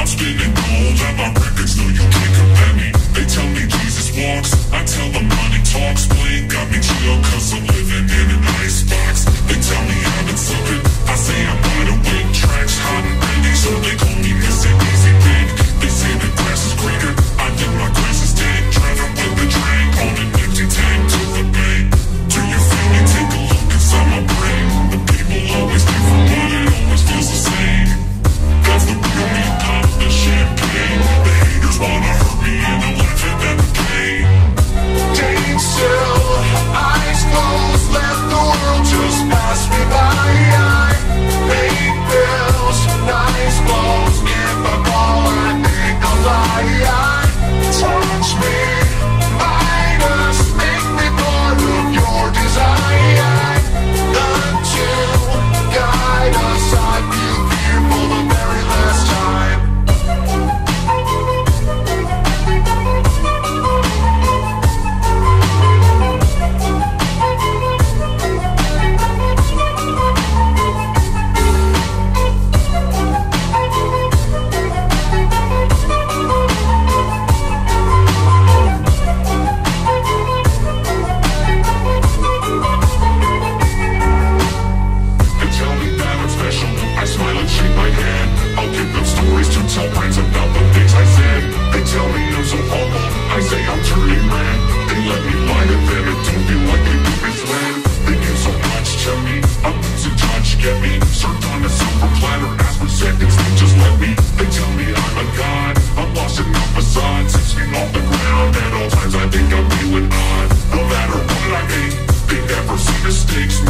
Mistakes, making I